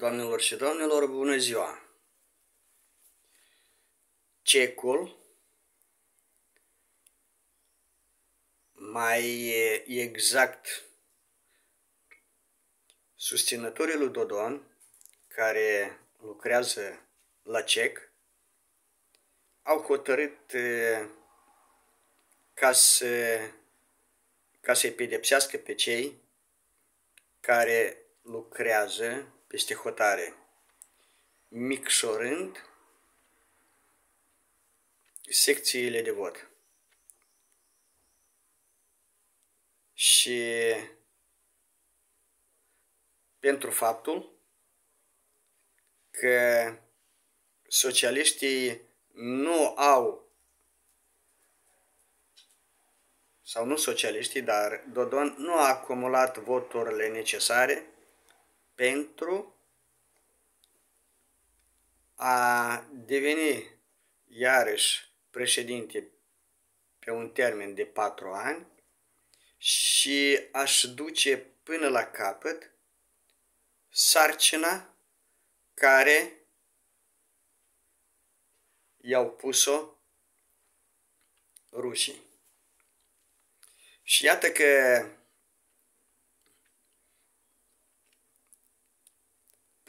Doamnelor și domnilor, bună ziua! Cecul, mai exact susținătorii lui Dodon, care lucrează la CEC, au hotărât ca să ca să-i pedepsească pe cei care lucrează peste hotare, micșorând secțiile de vot. Și pentru faptul că socialiștii nu au sau nu socialiștii, dar Dodon nu a acumulat voturile necesare pentru a deveni iarăși președinte pe un termen de patru ani și aș duce până la capăt sarcina care i-au pus-o rușii. Și iată că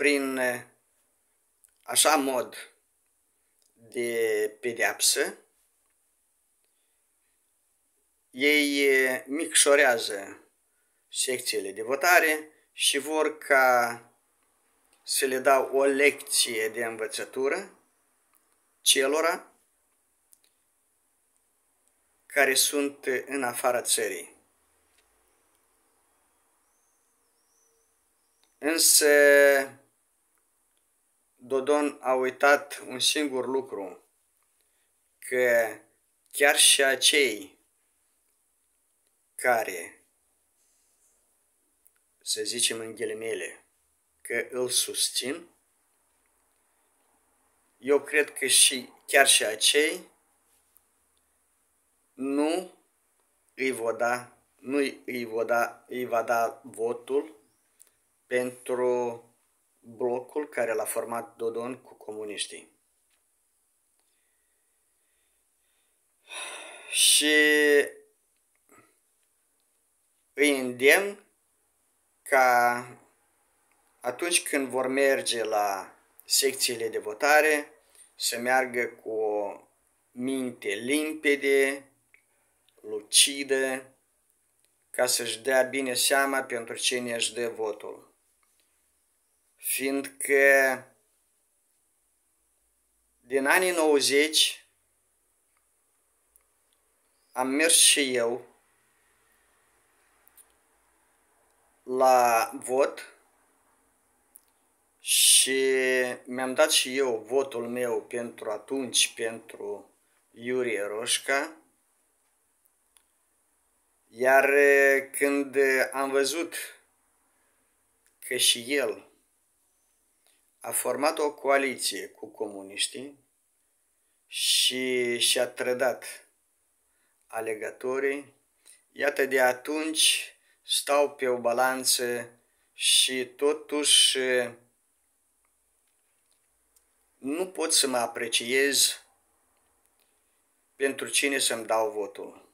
prin așa mod de pedeapsă, ei micșorează secțiile de votare și vor ca să le dau o lecție de învățătură celora care sunt în afara țării. Însă Dodon a uitat un singur lucru, că chiar și acei care, să zicem în ghilimele, că îl susțin, eu cred că și chiar și acei nu îi va da, nu îi va da, îi va da votul pentru blocul care l-a format Dodon cu comuniștii. Și îi îndemn ca atunci când vor merge la secțiile de votare să meargă cu o minte limpede, lucidă, ca să-și dea bine seama pentru cine își dă votul. Fiindcă din anii 90 am mers și eu la vot și mi-am dat și eu votul meu pentru atunci, pentru Iurie Roșca, iar când am văzut că și el a format o coaliție cu comuniștii și și-a trădat alegătorii, iată de atunci stau pe o balanță și totuși nu pot să mă apreciez pentru cine să-mi dau votul.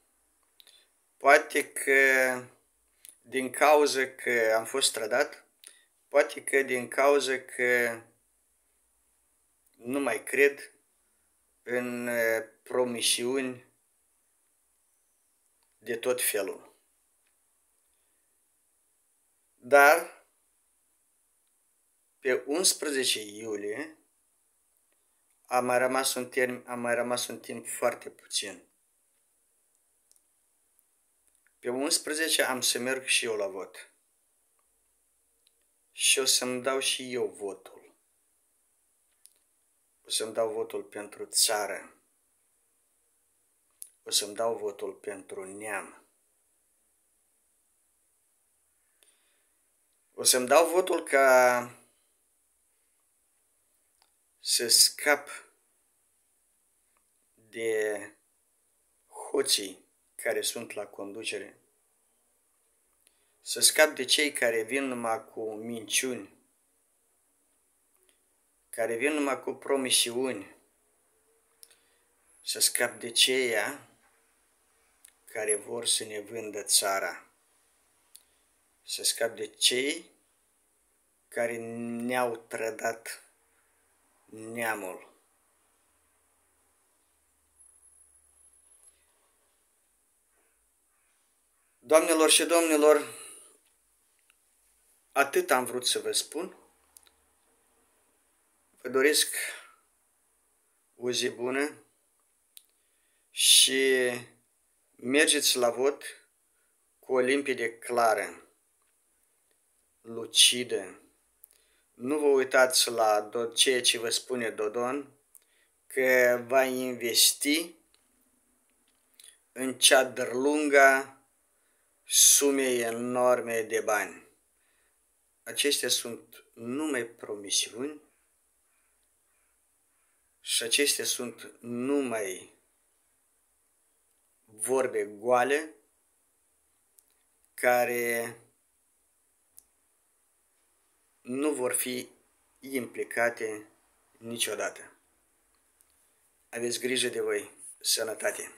Poate că din cauza că am fost trădat, poate că din cauza că nu mai cred în promisiuni de tot felul. Dar pe 11 iulie a mai rămas un, term, a mai rămas un timp foarte puțin. Pe 11 am să merg și eu la vot. Și o să-mi dau și eu votul. O să-mi dau votul pentru țară. O să-mi dau votul pentru neam. O să-mi dau votul ca să scap de hoții care sunt la conducere, să scap de cei care vin numai cu minciuni, care vin numai cu promisiuni să scap de ceia care vor să ne vândă țara, să scap de cei care ne-au trădat neamul. Doamnelor și domnilor, atât am vrut să vă spun. Vă doresc o zi bună și mergeți la vot cu o limpide clară, lucidă. Nu vă uitați la tot ceea ce vă spune Dodon, că va investi în cea lungă sume enorme de bani. Acestea sunt numai promisiuni și acestea sunt numai vorbe goale care nu vor fi implicate niciodată. Aveți grijă de voi. Sănătate!